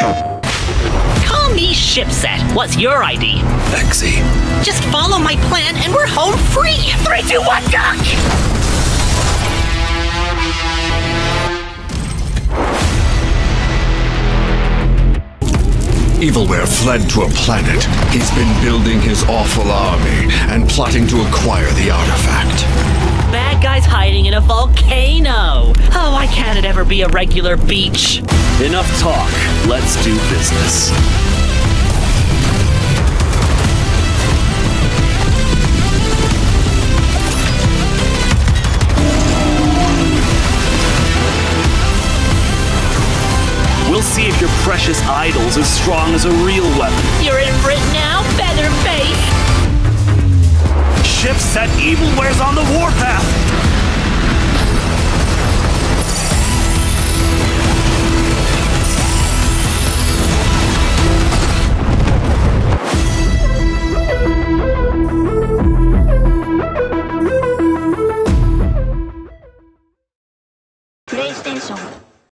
Call me Shipset. What's your ID? Exe. Just follow my plan and we're home free. Three, two, one, duck! Evilware fled to a planet. He's been building his awful army and plotting to acquire the artifact. Bad guy's hiding in a volcano. Ever be a regular beach? Enough talk. Let's do business. We'll see if your precious idol's as strong as a real weapon. You're in for it now, Featherface. Shipset Evilware's on the warpath! プレイステーション